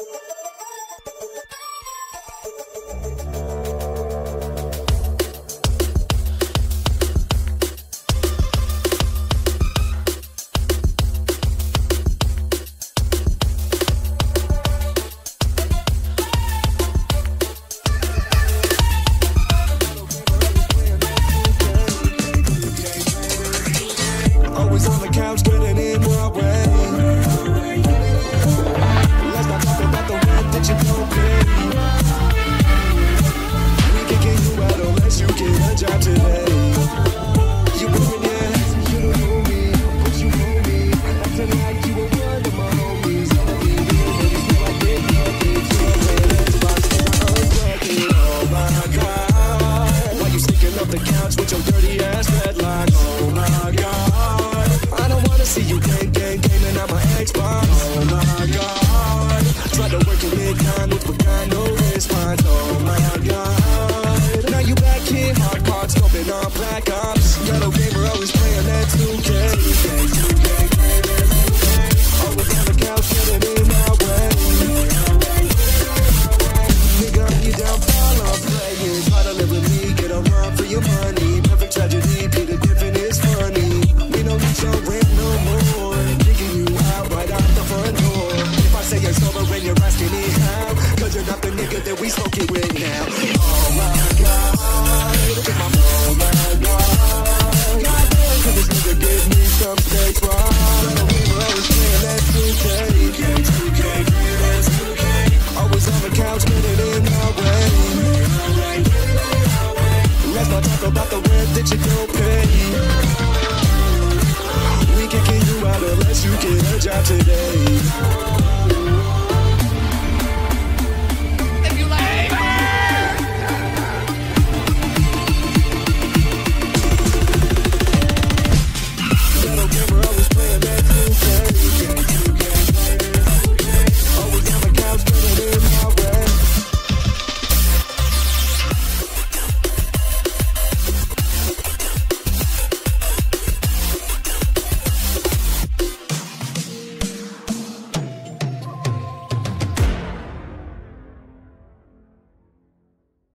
Always on the couch, black ops. Got a gamer always playing that 2K. 2K, 2K, Always on the couch, getting in my way. Nigga, you down, fall I'm playing. Live with me, get a run for your money. Perfect tragedy, Peter Griffin is funny. We don't need your rent no more. Kicking you out right out the front door. If I say it's over and you're asking me how, cause you're not the nigga that we smoking with now. about the way that you go.